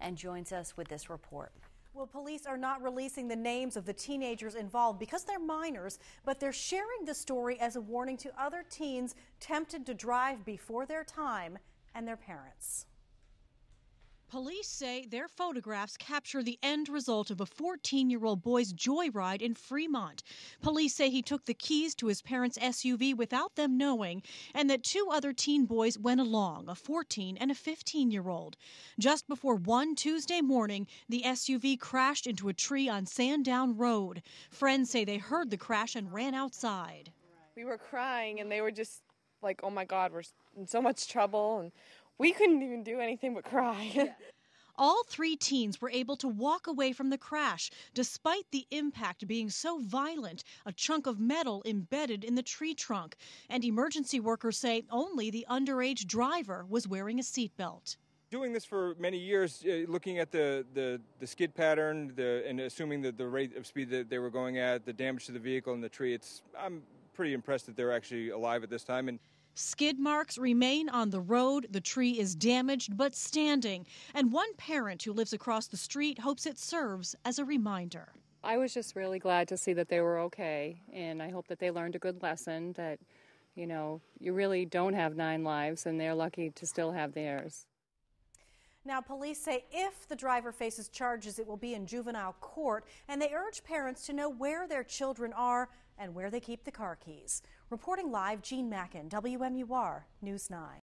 and joins us with this report. Well, police are not releasing the names of the teenagers involved because they're minors, but they're sharing the story as a warning to other teens tempted to drive before their time and their parents. Police say their photographs capture the end result of a 14 year old boy's joyride in Fremont. Police say he took the keys to his parents' SUV without them knowing, and that two other teen boys went along, a 14 and a 15 year old. Just before 1 Tuesday morning, the SUV crashed into a tree on Sandown Road. Friends say they heard the crash and ran outside. We were crying, and they were just like, oh my God, we're in so much trouble. And we couldn't even do anything but cry. All three teens were able to walk away from the crash despite the impact being so violent, a chunk of metal embedded in the tree trunk. And emergency workers say only the underage driver was wearing a seatbelt. Doing this for many years, uh, looking at the, the, the skid pattern the, and assuming that the rate of speed that they were going at, the damage to the vehicle and the tree, it's, I'm pretty impressed that they're actually alive at this time. And Skid marks remain on the road. The tree is damaged but standing. And one parent who lives across the street hopes it serves as a reminder. I was just really glad to see that they were okay. And I hope that they learned a good lesson that, you know, you really don't have nine lives and they're lucky to still have theirs. Now, police say if the driver faces charges, it will be in juvenile court, and they urge parents to know where their children are and where they keep the car keys. Reporting live, Jean Mackin, WMUR News 9.